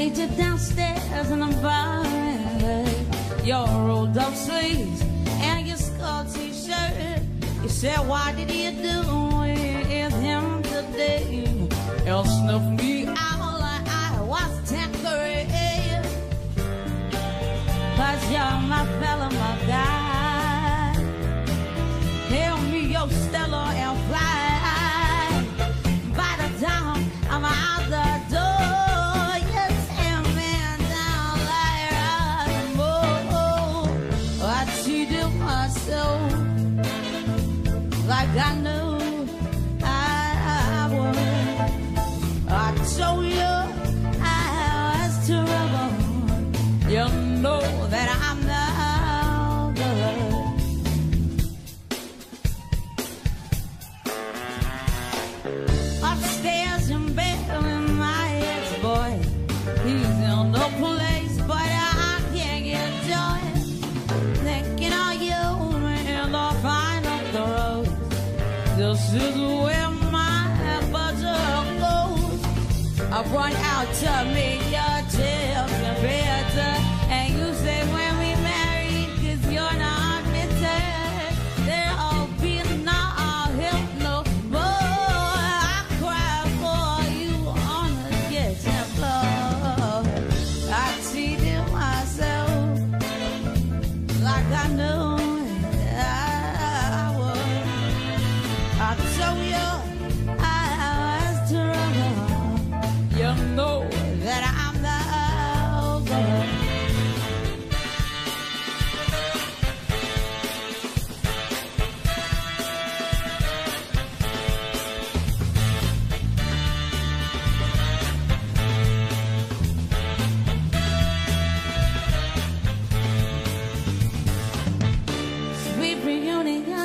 meet you downstairs in the bar. Your rolled up sleeves and your skull t-shirt. You said, why did you do with him today? He'll snuff me out like I was temporary. Cause you're my fella, my guy. Tell me your stellar run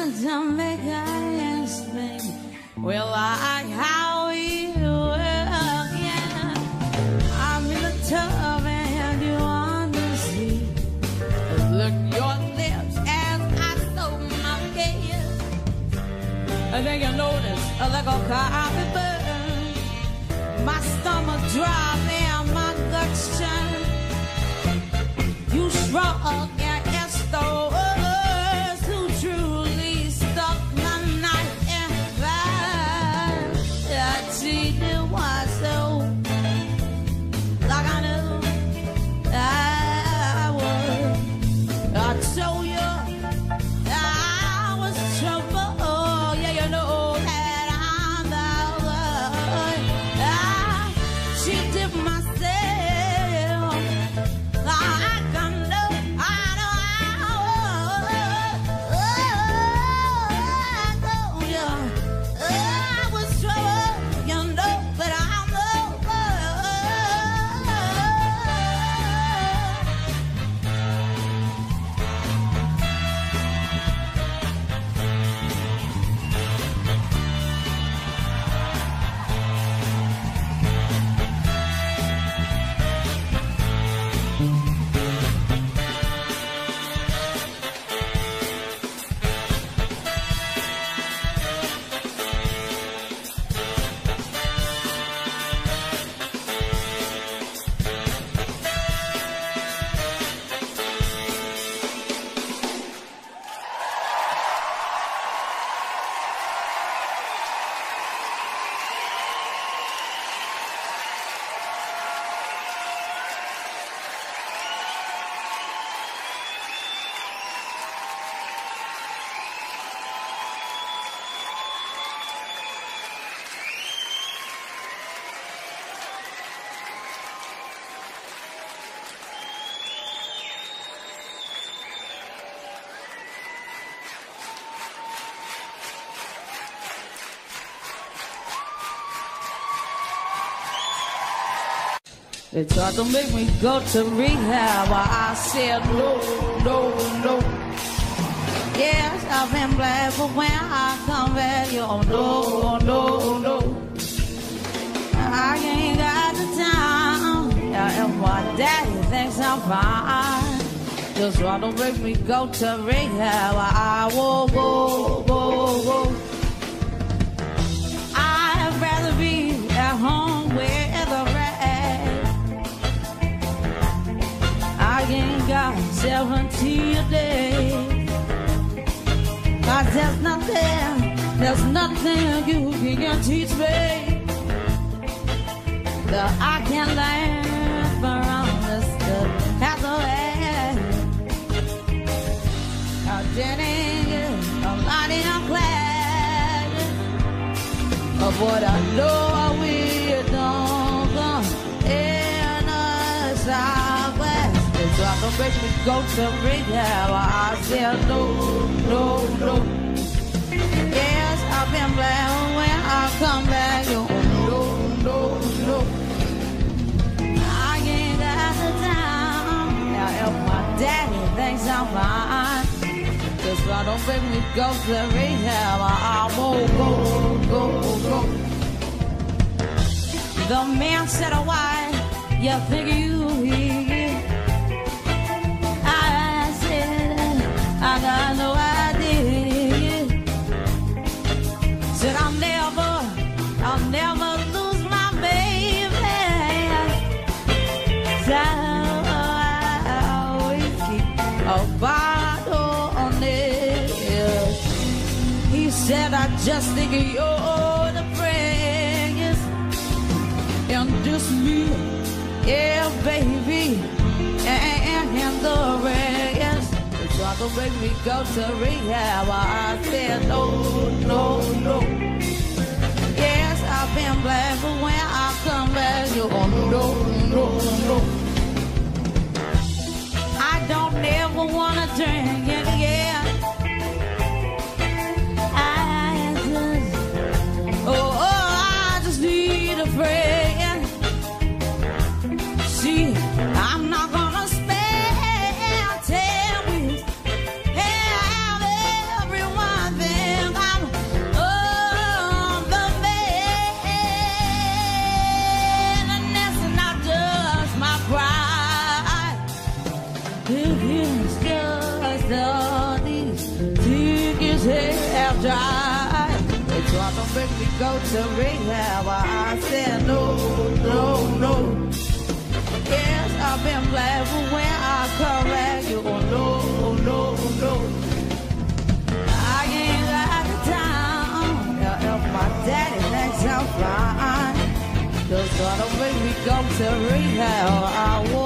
reunion, Jamaica and Spain. Well, I how you again. I'm in the tub and you on the sea. Look your lips as I soak my head. And then you notice a little coffee burn. My stomach drop and my guts churn. You shrug They tried to make me go to rehab. I said no, no, no. Yes, I've been black, but when I come back, you no, no, no. I ain't got the time. Yeah, and my daddy thinks I'm fine. Just try to make me go to rehab. I will go, got 17 days. Cause there's nothing, there's nothing you can teach me that I can learn from Mr. Hathaway. I didn't a lot in a class of what I know make me go to rehab. I said no, no, no. Yes, I've been blind when I come back. You no, no, no. I ain't got the time. Now if my daddy thinks I'm fine. That's why don't make me go to rehab. I won't go, go, go. The man said, why you think you I got no idea. Said I'll never, I'll never lose my baby. So I keep a bottle on it. He said, I just think you're the prettiest and just me, yeah, baby, make me go to rehab. I said, no, no, no. Yes, I've been black, but when I come back, you're no, no, no. To rehab. I said no, no, no. Yes, I've been glad for when I come back. You go no, no, no. I ain't got the time. Now, if my daddy make me go to rehab. I won't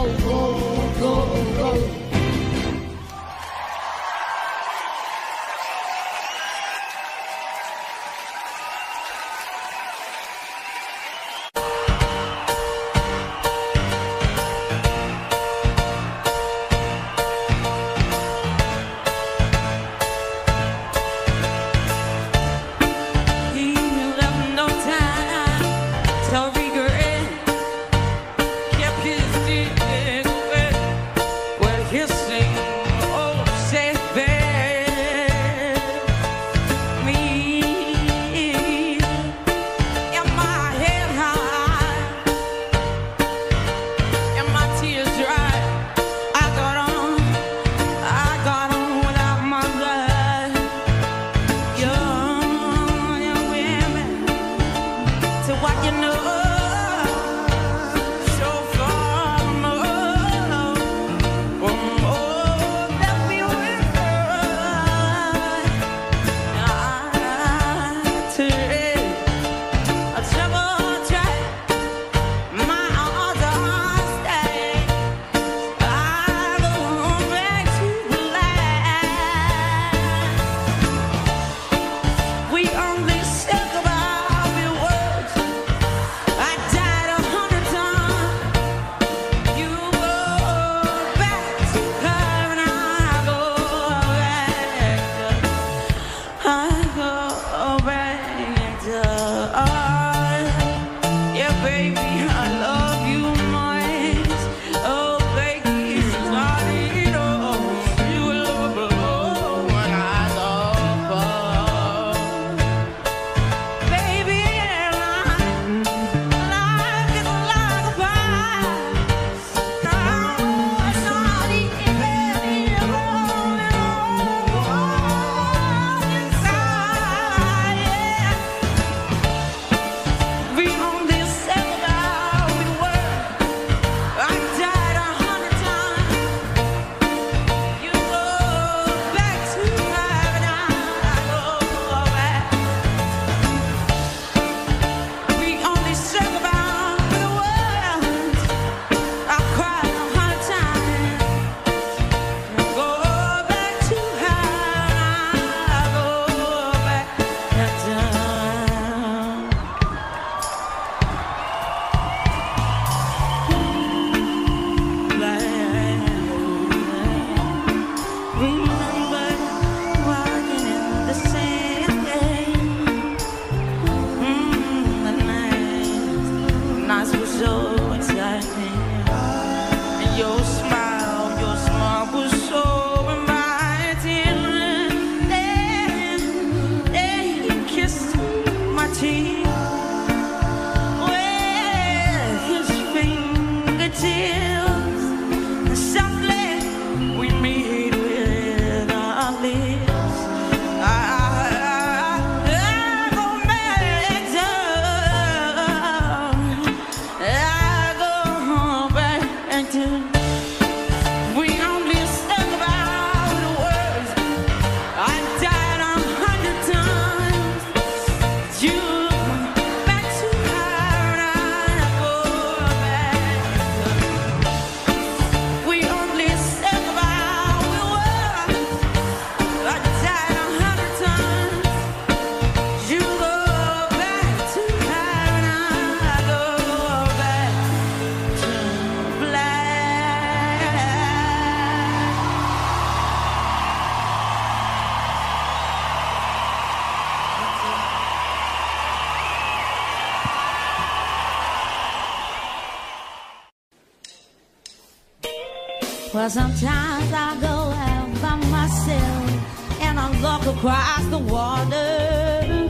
Well, sometimes I go out by myself and I look across the water.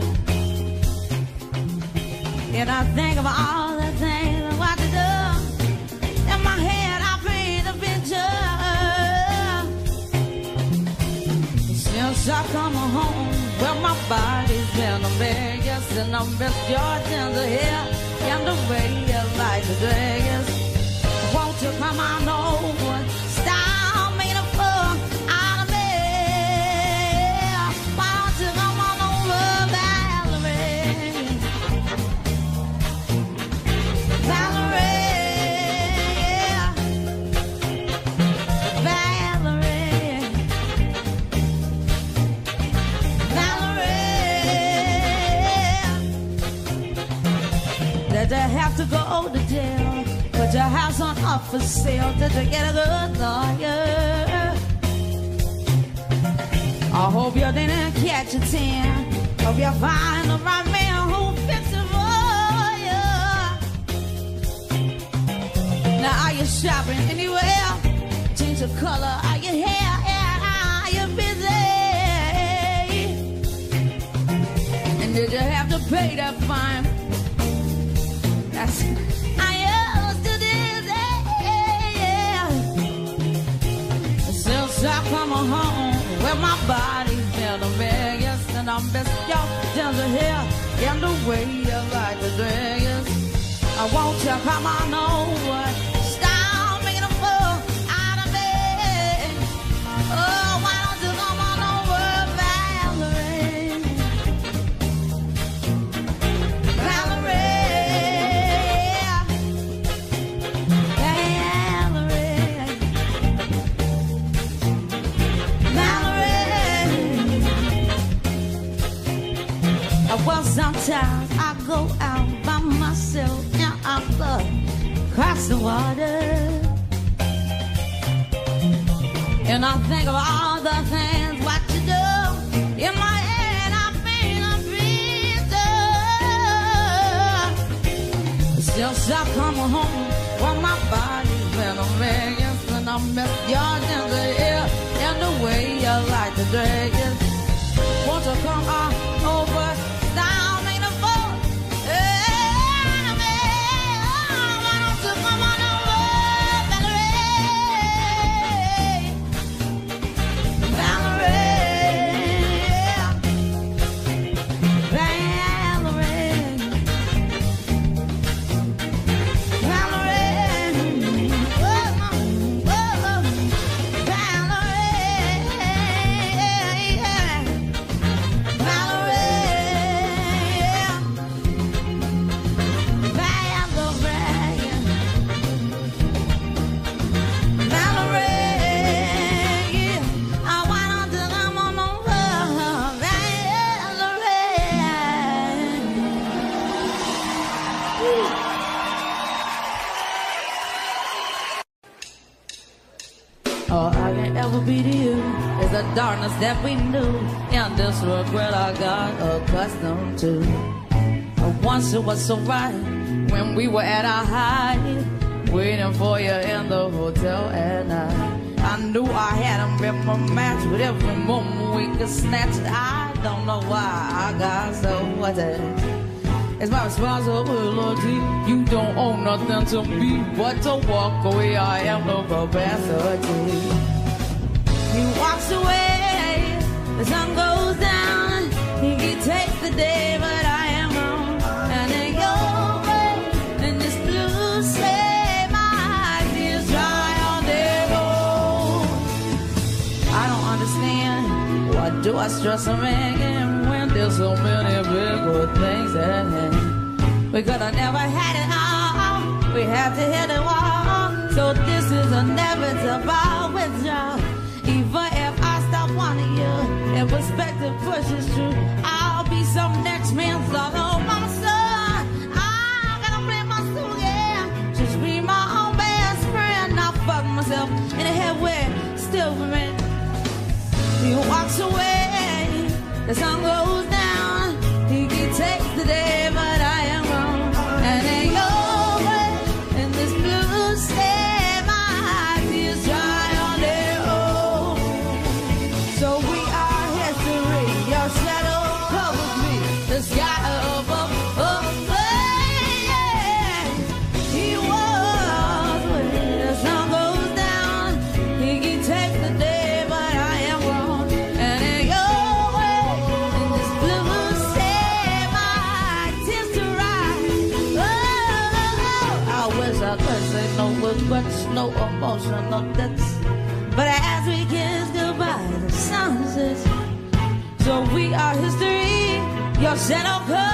And I think of all the things I want to do. In my head, I paint a picture. Since I come home, well, my body's been a Vegas, and I miss Georgians here and the way you like the Vegas. Won't you come on over? To go to jail? Put your house on up for sale? Did you get a good lawyer? I hope you didn't catch a tan. Hope you find the right man who'll fix it for you. Now are you shopping anywhere? Change the color of your hair are you busy? And did you have to pay that fine? Way you like the Vegas. I want you come on over, think of all was so right when we were at our height, waiting for you in the hotel at night. I knew I had a ripper match with every moment we could snatch it. I don't know why I got so attached. It's my responsibility. You don't owe nothing to me but to walk away. I am no capacity. He walks away, the sun goes down. He takes the day, I stress a man when there's so many big good things at hand? We could have never had it all. We have to hit the wall. So this is inevitable withdrawal. Even if I stop wanting you, and perspective pushes through, I'll be some next man's love. Oh, my son, I gotta play my soul, yeah. Just be my own best friend. I fuck myself in the head where still me. He walks away, the sun goes down. He takes the day, no emotional debts. But as we kiss goodbye, the sun sets. So we are history. Your shadow covers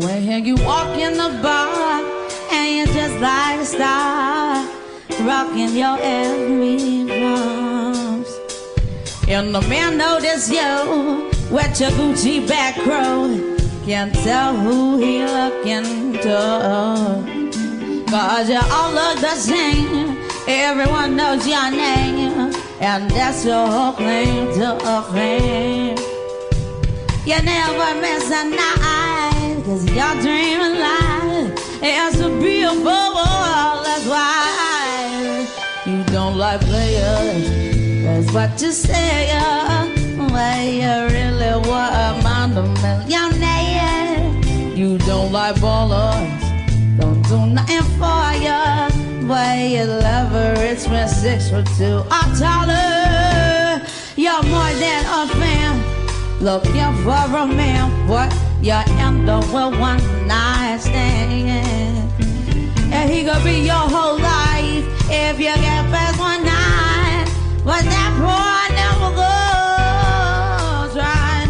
When you walk in the bar and you're just like a star, rocking your every drums. And the man notice you with your Gucci back row. Can't tell who he looking to. Cause you all look the same. Everyone knows your name. And that's your whole claim to fame. You never miss a night. Cause your dream of life is to be a bubble. That's why you don't like players. That's what you say. Why you really want a millionaire. You don't like ballers. Don't do nothing for you love her? It's been six foot two or taller. You're more than a fan. Looking for a man, but in the with one night stand. And he could be your whole life if you get past one night. But that boy never goes right.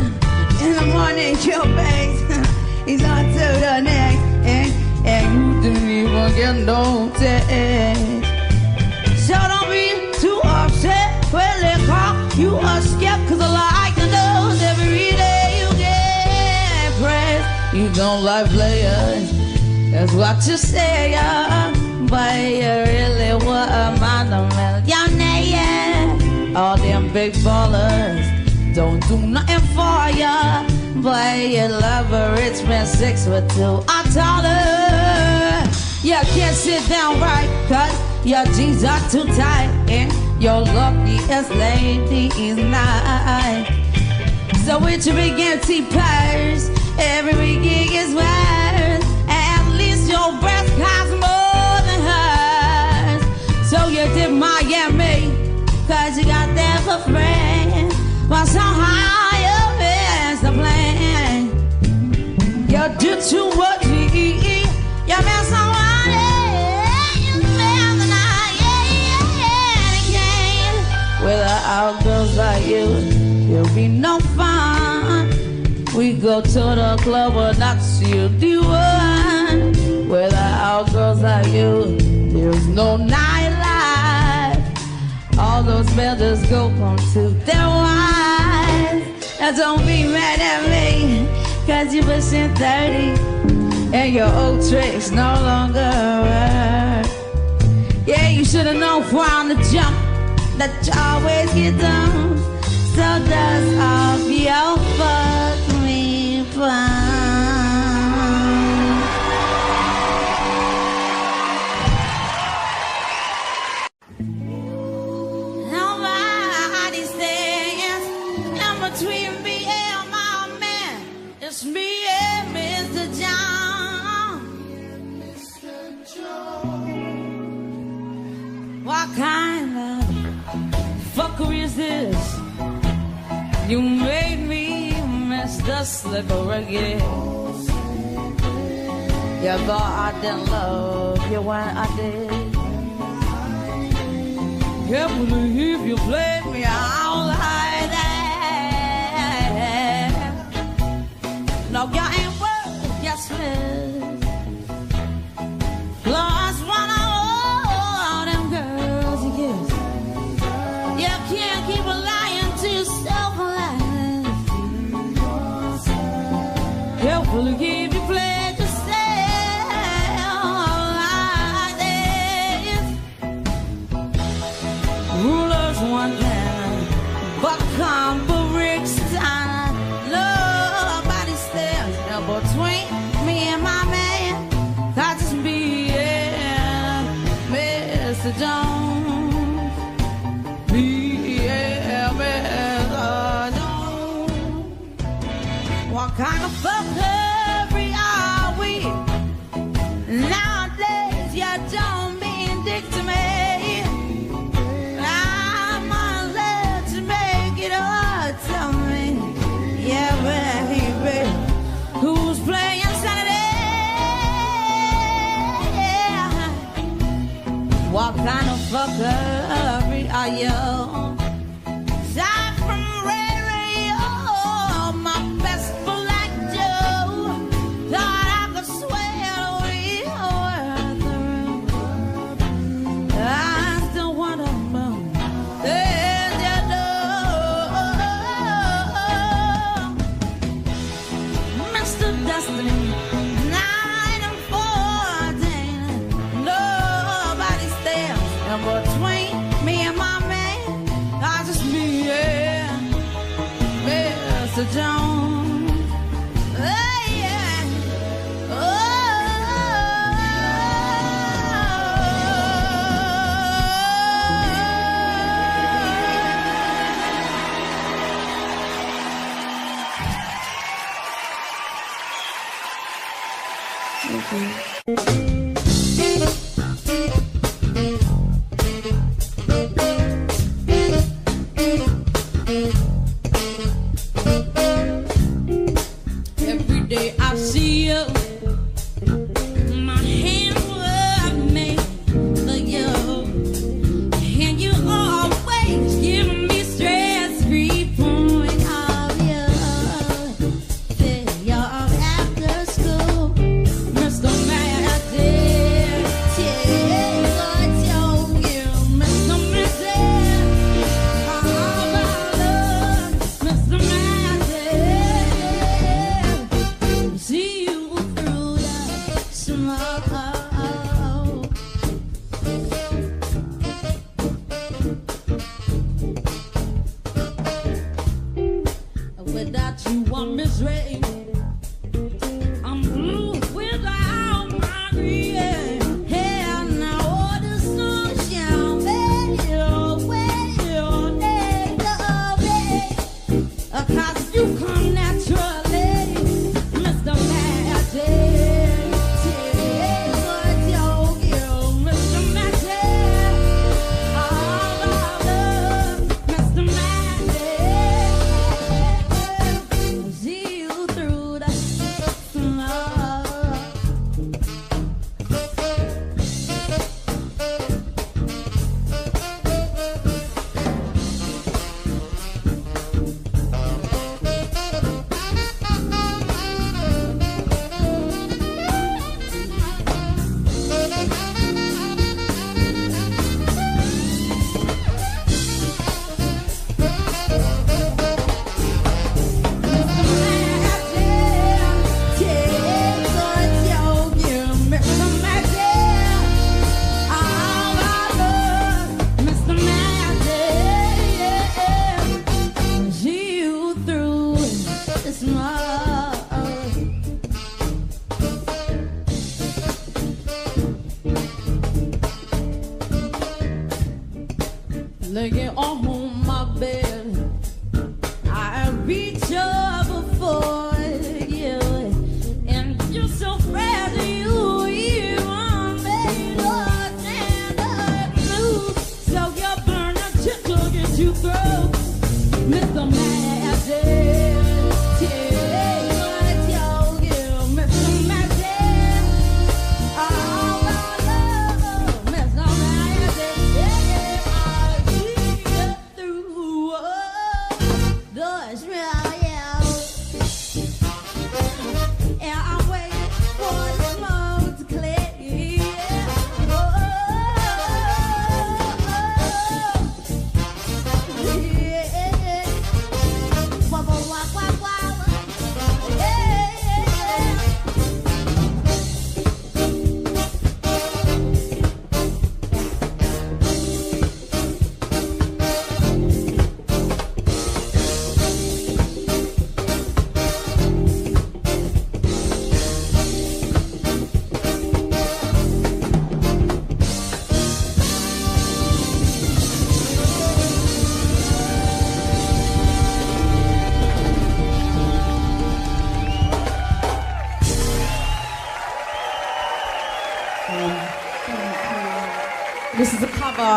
In the morning, your face, he's on to the next. And, and you didn't even get no text. Don't like players. That's what you say, yeah. But you really want a man of millionaire. All them big ballers don't do nothing for ya. But you love her, it's been six foot two or taller. You can't sit down right, cause your jeans are too tight. And your luckiest is not. So with your big empty purse, every gig is worth. At least your breath costs more than hers. So you did Miami, cause you got there for free. But somehow you missed the plan. You did too much. You missed someone else. You spent the night, yeah, yeah, yeah, again. Girls like you, you'll be no go to the club, but not see you do one. Without girls like you, there's no nightlife. All those men just go home to their wives. Now don't be mad at me, cause you pushing 30 and your old tricks no longer work. Yeah, you should've known from the jump that you always get done. So does off your fuck Nobody stands in between me and my man. It's me and Mr. What kind of is this? You made me Mr. Slipper again. You thought I didn't love you when I did. Can't believe you played me out like that. No, you ain't worth your sweat.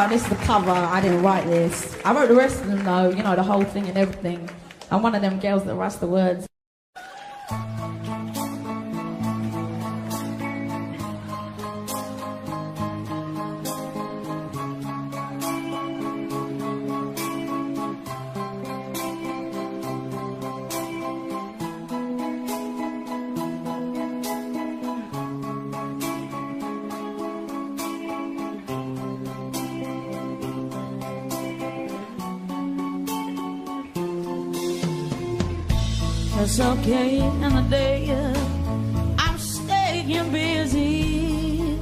Is. This is the cover. I didn't write this. I wrote the rest of them though. You know the whole thing and everything. I'm one of them girls that writes the words. Okay in the day. I'm staying busy.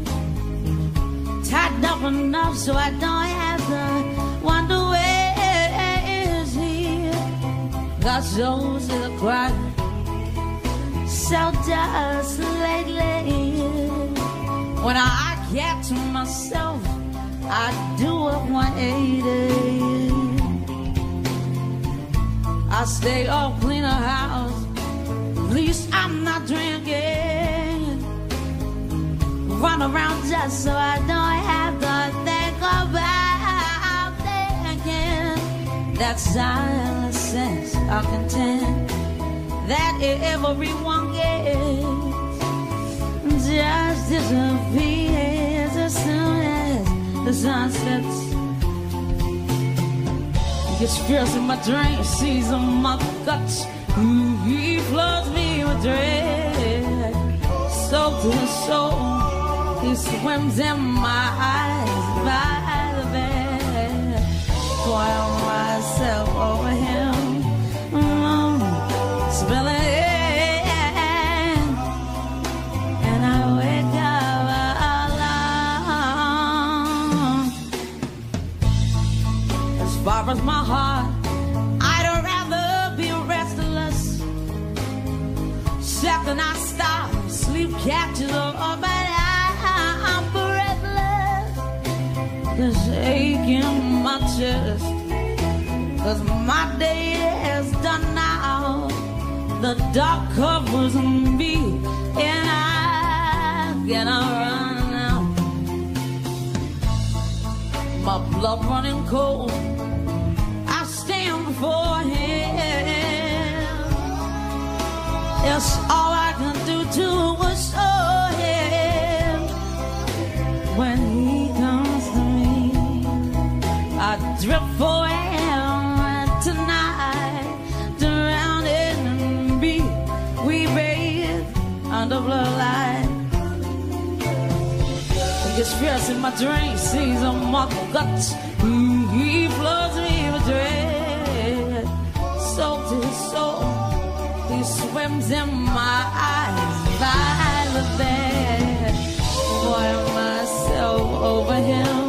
Tied up enough so I don't have to wonder where is he. Got souls that cry so just lately. When I get to myself, I do a 180. I stay up, clean the house. Drinking. Run around just so I don't have to think about thinking. That silent sense of content that everyone gets just disappears as soon as the sun sets. Gets fierce in my drain, sees on my guts. Ooh, he floods me Soul to his soul, he swims in my eyes by the bed. Coil myself over him, mm, spilling and I wake up alone. As far as my heart, catches up, but I'm breathless. This ache in my chest, cause my day is done now. The dark covers me, and I cannot run now. My blood running cold. I stand before him. It's all I can do to For him tonight. Be, we bathe under blue light. Gets fierce in my dream, sees on my guts. Ooh, He floods me with dread. To his soul, he swims in my eyes bed. Boil myself over him,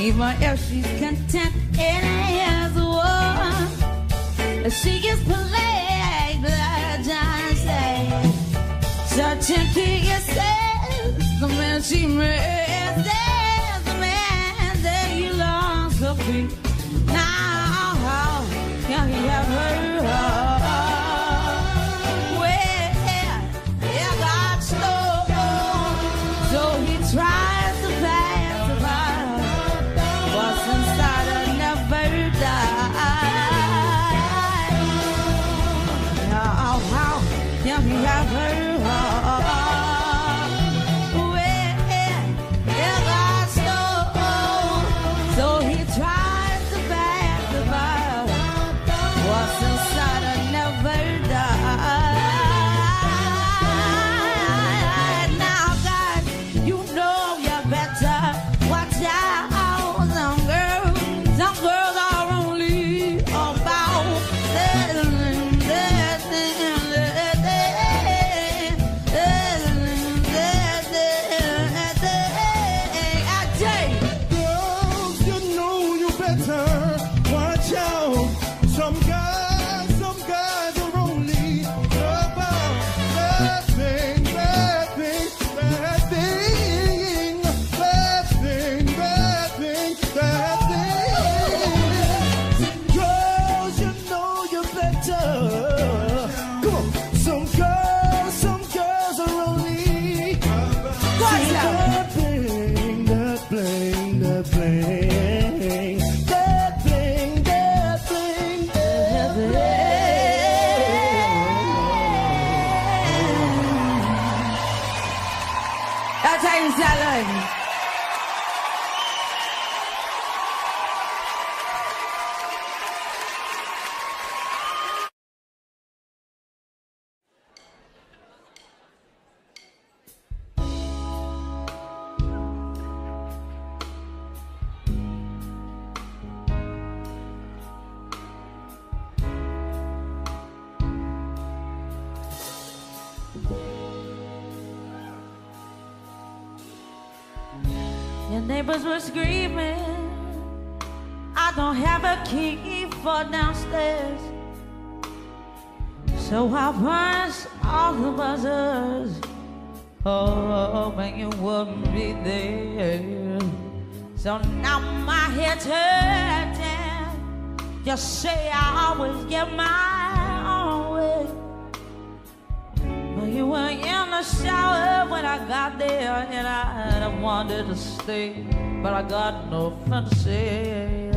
Even if she's content in his war, she gets polite, like John said. Searching to yourself, the man she made, neighbors were screaming. I don't have a key for downstairs. So I punched all the buzzers. Oh, oh, when you wouldn't be there. So now my head's hurting. Just say I always get my shower when I got there, and I, wanted to stay, but I got no fancy.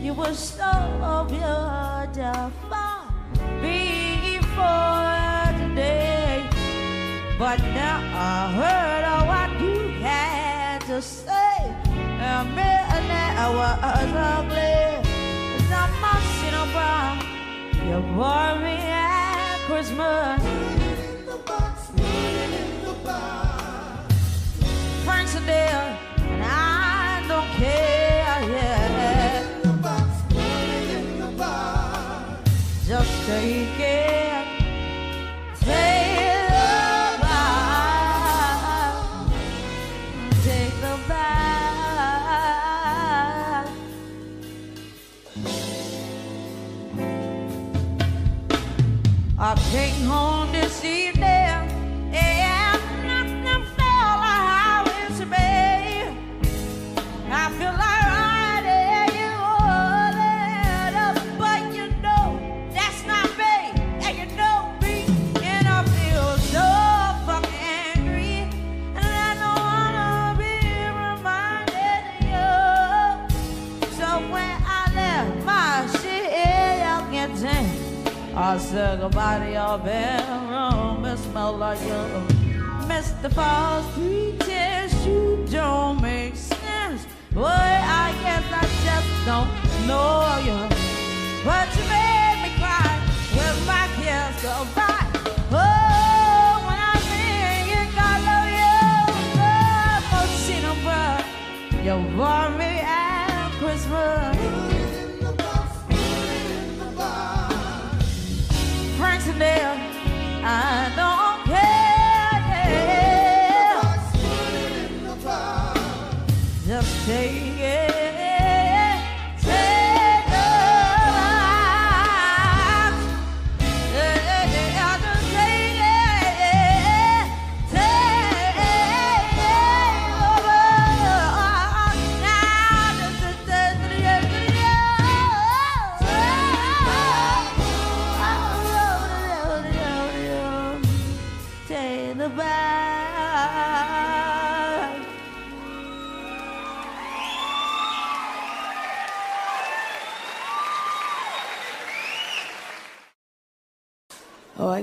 You were so beautiful uh, before today, but now I heard what you had to say, and me and was ugly. It's Not much in a brown. You bore me at Christmas. Frank's and I don't care. Just take it, take the take the. I came home I said goodbye to your bedroom. It smelled like you missed the false pretense. You don't make sense. Boy, I guess I just don't know you. But you made me cry with my kiss goodbye. Oh, when I think I love you, oh, you're you worry. them. I know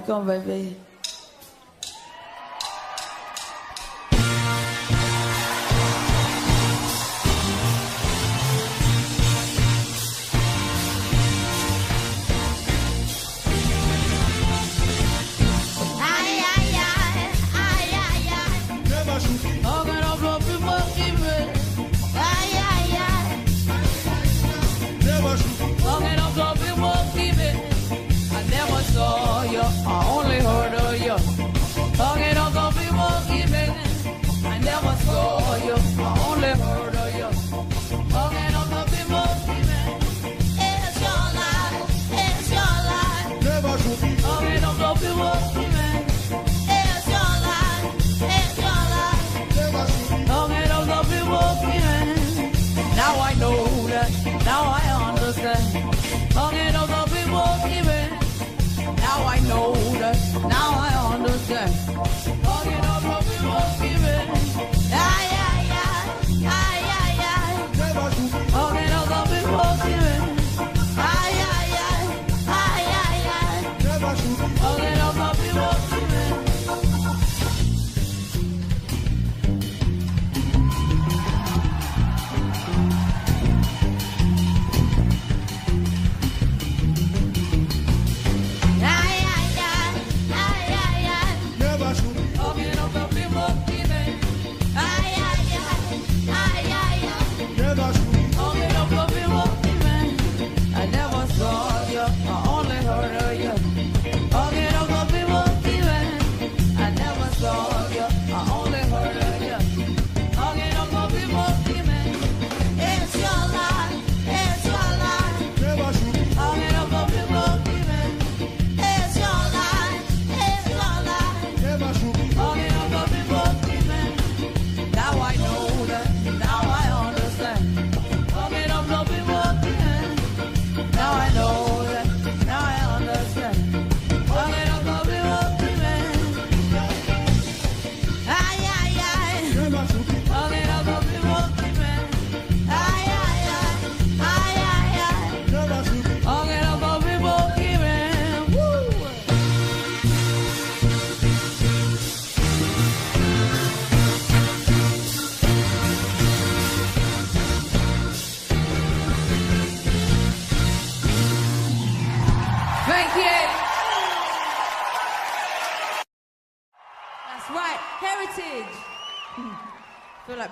qu'on va veiller.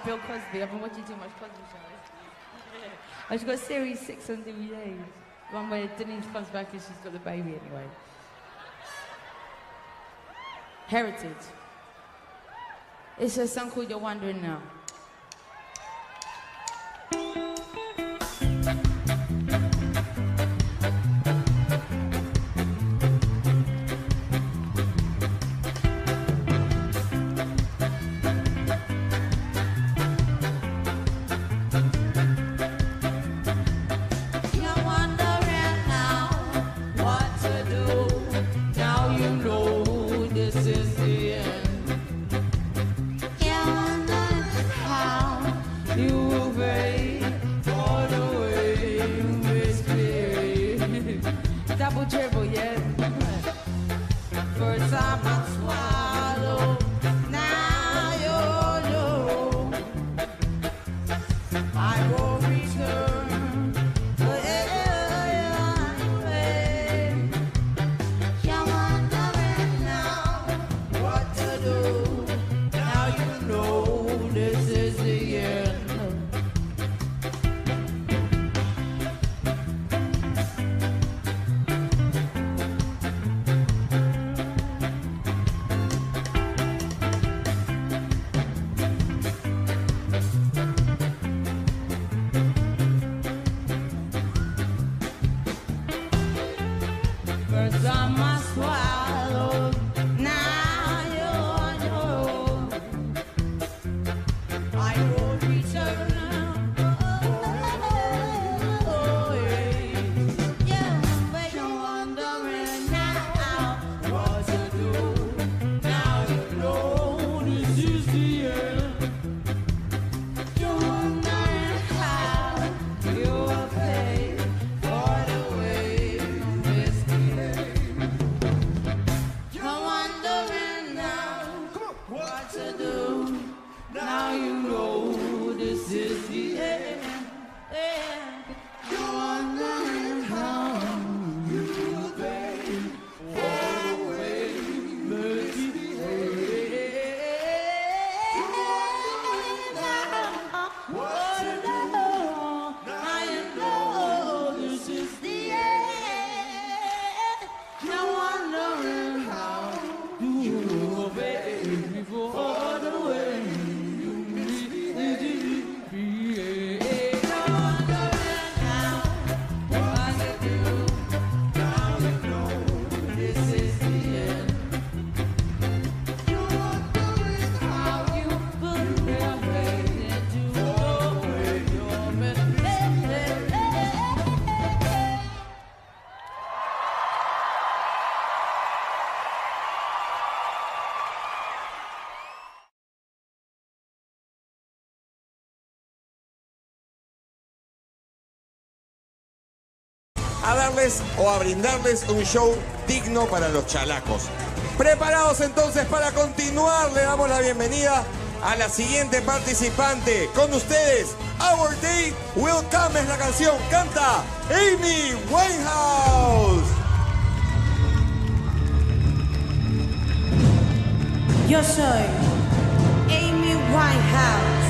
Bill Cosby. I've been watching too much Cosby shows. I just got series six on DVD. One where Denise comes back and she's got the baby anyway. Heritage. It's a song called You're Wondering Now. a darles o a brindarles un show digno para los chalacos. Preparados entonces para continuar, le damos la bienvenida a la siguiente participante. Con ustedes, Our Day Will Come es la canción. Canta Amy Winehouse. Yo soy Amy Winehouse.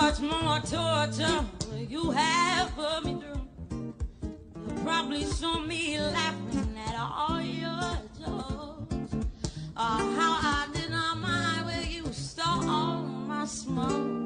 much more torture you have put me through. You probably saw me laughing at all your jokes. Or how I did not mind where you stole all my smoke.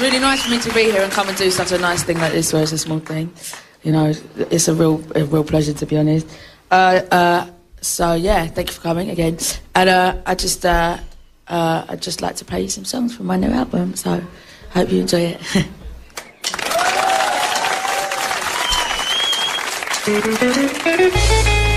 It's really nice for me to be here and come and do such a nice thing like this, where it's a small thing. You know, it's a real, a real pleasure to be honest. Uh, uh, so yeah, thank you for coming again. And uh, I just, uh, uh, I'd just like to play you some songs from my new album. So, hope you enjoy it.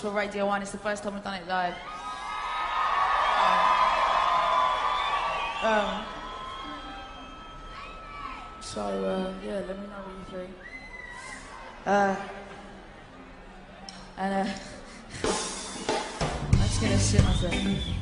for Radio 1. It's the first time I've done it live. Um, um, so, uh, yeah, let me know what you think. Uh, and uh, I'm just going to sit myself.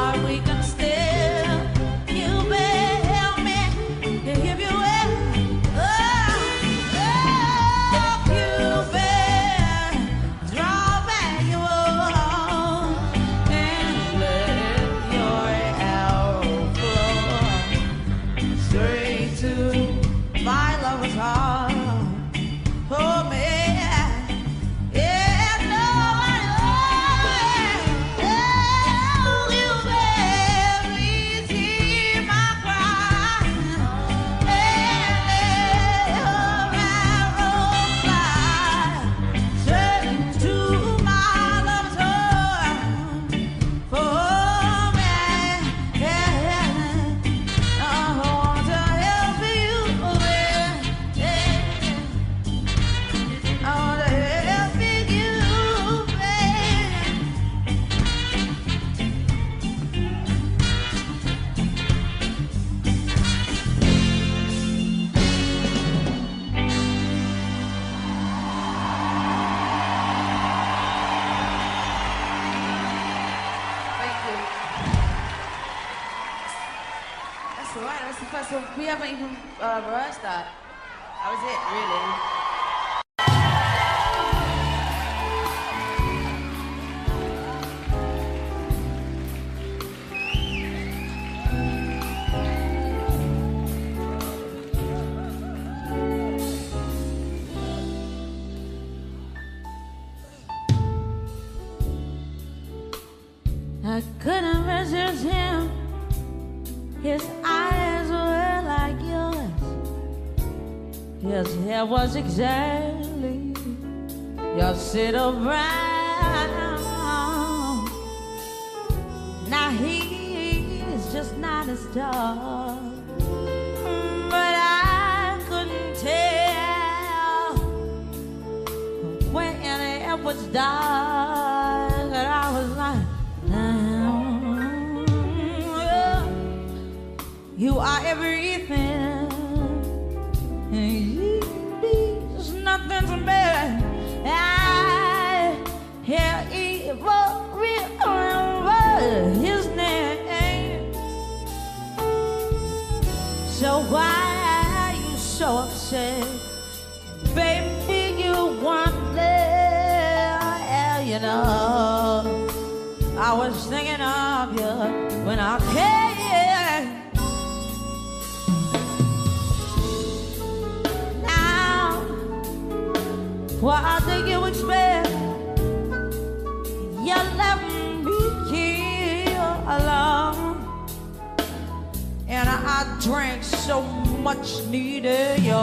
Are we gonna gezellig. Ja, zit op drank so much, needed your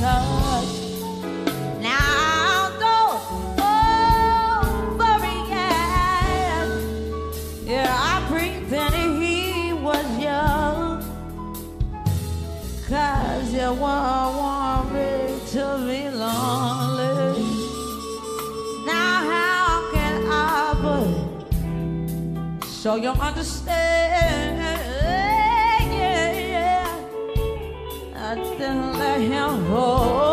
touch. Now go overreact. Yeah, I pretended he was you want, me to be lonely. Now how can I be? So you understand. home.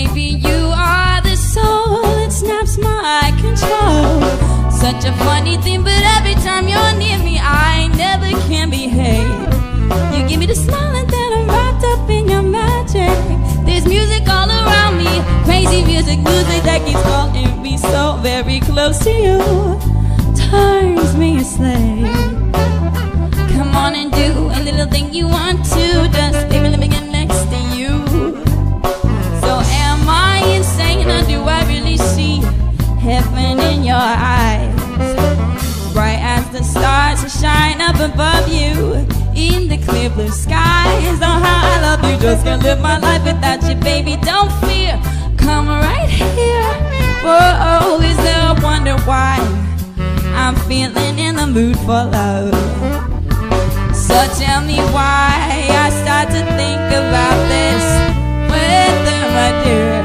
Baby, you are the soul that snaps my control. Such a funny thing, but every time you're near me, I never can behave. You give me the smile and then I'm wrapped up in your magic. There's music all around me, crazy music, music that keeps calling me so very close to you. Turns me a slave. Come on and do a little thing you want to. The stars that shine up above you in the clear blue skies. Oh, how I love you. Just can't live my life without you, baby. Don't fear. Come right here. Whoa, is there a wonder why I'm feeling in the mood for love? So tell me why I start to think about this weather, my dear.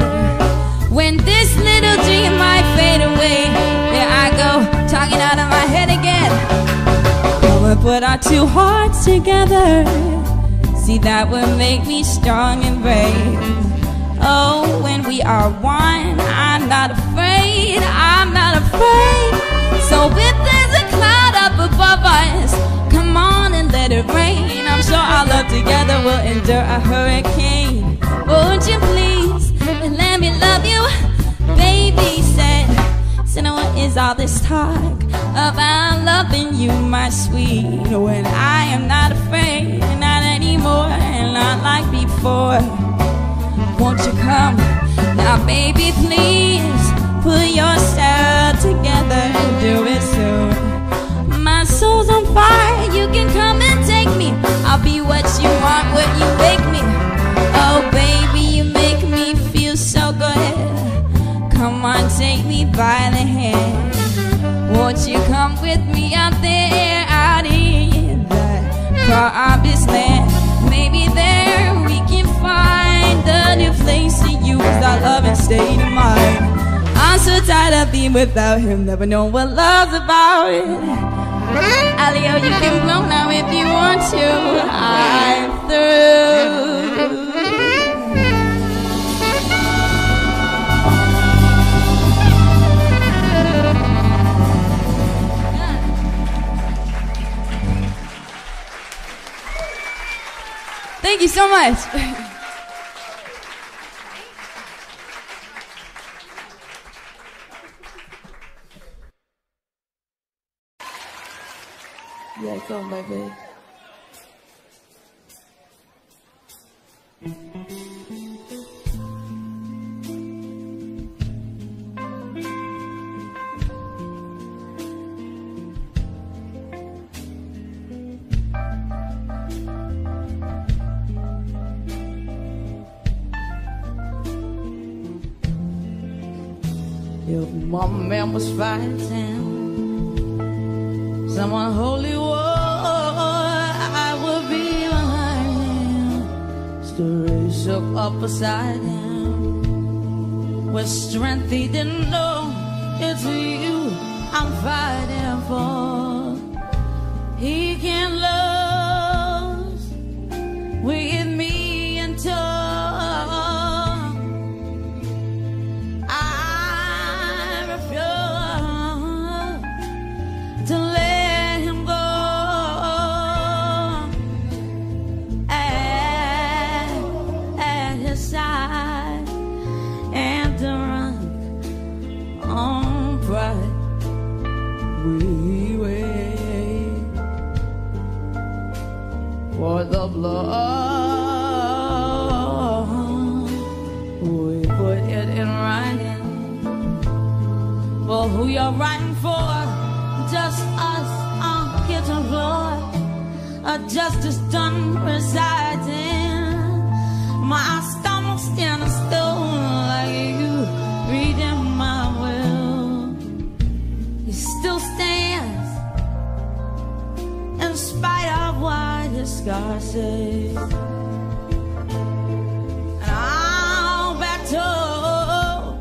When this little dream might fade away, there I go, And put our two hearts together. See, that would make me strong and brave. Oh, when we are one, I'm not afraid, I'm not afraid. So if there's a cloud up above us, come on and let it rain. I'm sure our love together will endure a hurricane. Won't you please let me love you? Baby said, so now what is all this talk about loving you, my sweet? When I am not afraid, not anymore, and not like before. Won't you come now, baby? Please put yourself together and do it soon. My soul's on fire. You can come and take me. I'll be what you want, what you make me. Oh, baby, you make me feel so good. Come on, take me by the hand. Won't you with me out there, out in that promised land? Maybe there we can find a new place to use our love and state of mind. I'm so tired of being without him, never know what love's about. Alio, oh, you can go now if you want to. I'm through. Thank you so much. Yeah, go on, baby. My man was fighting someone holy war, I would be behind him, story shook up beside him, with strength he didn't know. It's you I'm fighting for. He can lose with blood. We put it in writing. Well, who you're writing for? Just us on kitchen floor. A justice done residing. Say. And I'll battle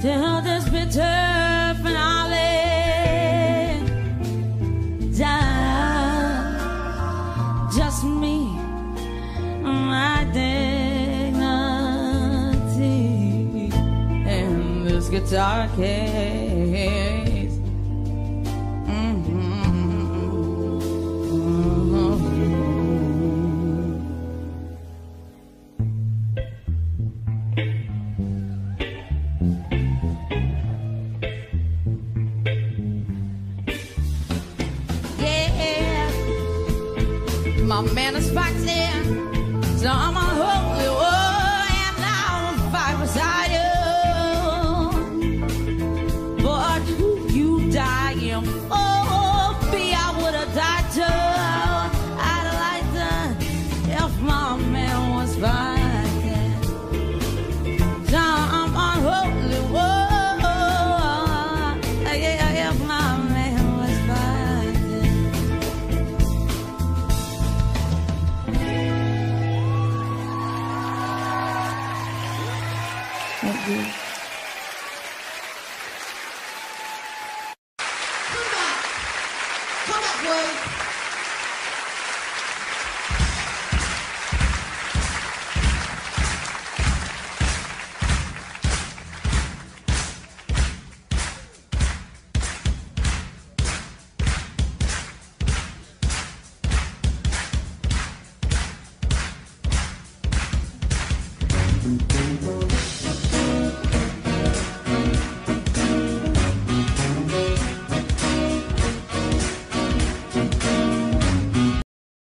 till this bitter finale. Die, just me, my dignity, and this guitar case. So